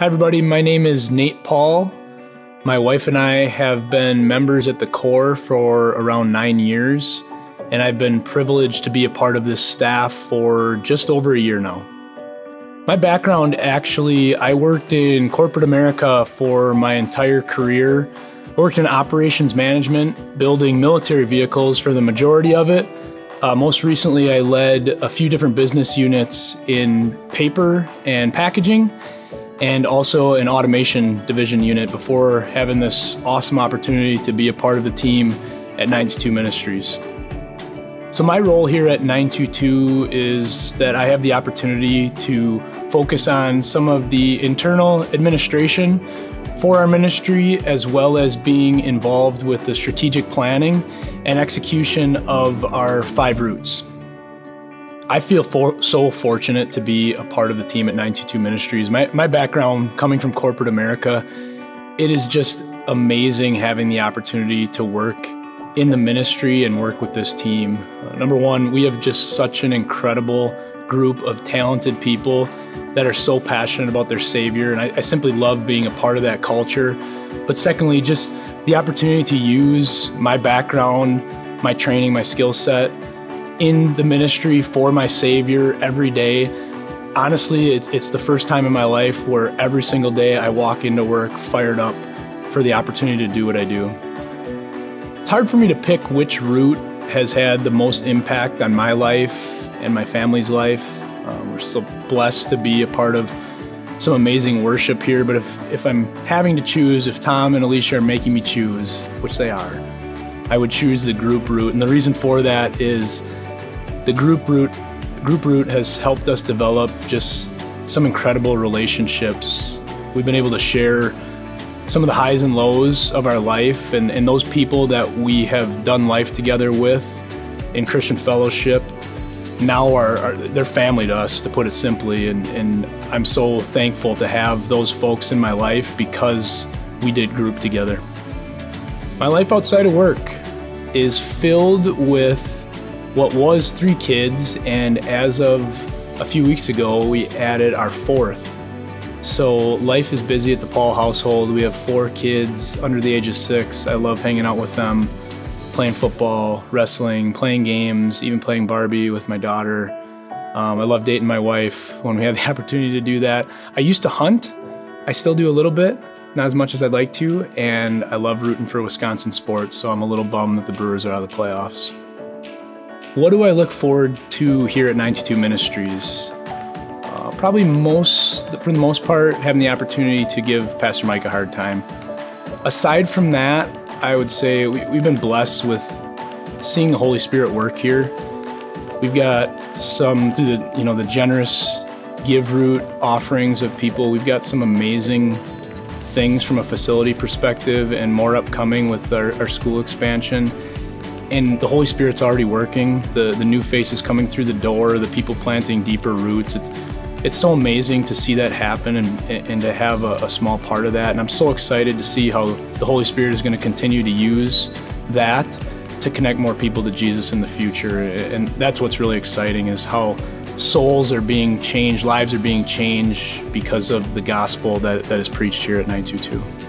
Hi, everybody. My name is Nate Paul. My wife and I have been members at the Core for around nine years, and I've been privileged to be a part of this staff for just over a year now. My background actually, I worked in corporate America for my entire career. I worked in operations management, building military vehicles for the majority of it. Uh, most recently, I led a few different business units in paper and packaging and also an automation division unit before having this awesome opportunity to be a part of the team at 922 Ministries. So, my role here at 922 is that I have the opportunity to focus on some of the internal administration for our ministry, as well as being involved with the strategic planning and execution of our five routes. I feel for, so fortunate to be a part of the team at 922 Ministries. My, my background coming from corporate America, it is just amazing having the opportunity to work in the ministry and work with this team. Uh, number one, we have just such an incredible group of talented people that are so passionate about their Savior, and I, I simply love being a part of that culture. But secondly, just the opportunity to use my background, my training, my skill set in the ministry for my Savior every day. Honestly, it's, it's the first time in my life where every single day I walk into work fired up for the opportunity to do what I do. It's hard for me to pick which route has had the most impact on my life and my family's life. Um, we're so blessed to be a part of some amazing worship here, but if, if I'm having to choose, if Tom and Alicia are making me choose, which they are, I would choose the group route. And the reason for that is the group route group route has helped us develop just some incredible relationships. We've been able to share some of the highs and lows of our life and, and those people that we have done life together with in Christian fellowship now are, are they're family to us to put it simply and, and I'm so thankful to have those folks in my life because we did group together. My life outside of work is filled with what was three kids, and as of a few weeks ago, we added our fourth. So life is busy at the Paul household. We have four kids under the age of six. I love hanging out with them, playing football, wrestling, playing games, even playing Barbie with my daughter. Um, I love dating my wife when we have the opportunity to do that. I used to hunt. I still do a little bit, not as much as I'd like to, and I love rooting for Wisconsin sports, so I'm a little bummed that the Brewers are out of the playoffs. What do I look forward to here at 922 Ministries? Uh, probably most, for the most part, having the opportunity to give Pastor Mike a hard time. Aside from that, I would say we, we've been blessed with seeing the Holy Spirit work here. We've got some through the you know the generous give route offerings of people. We've got some amazing things from a facility perspective and more upcoming with our, our school expansion and the Holy Spirit's already working. The the new faces coming through the door, the people planting deeper roots. It's it's so amazing to see that happen and, and to have a, a small part of that. And I'm so excited to see how the Holy Spirit is going to continue to use that to connect more people to Jesus in the future. And that's what's really exciting is how souls are being changed, lives are being changed because of the gospel that, that is preached here at 922.